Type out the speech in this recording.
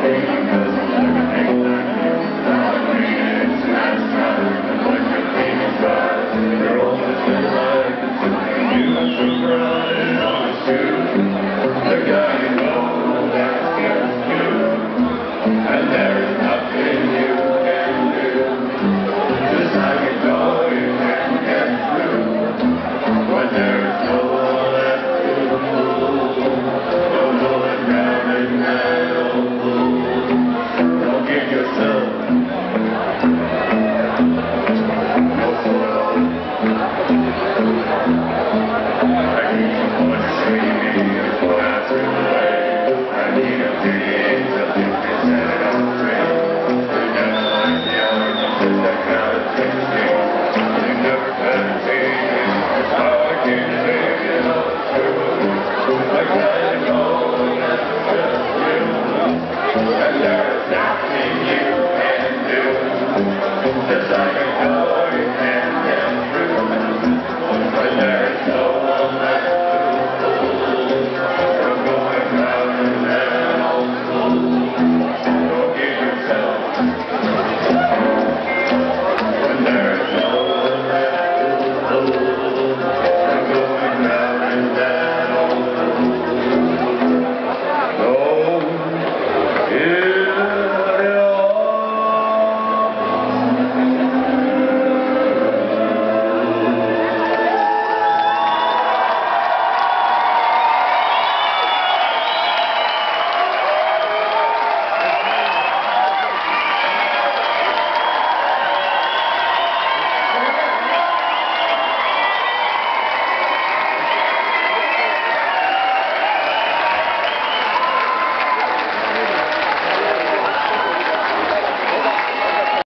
Gracias. đời đời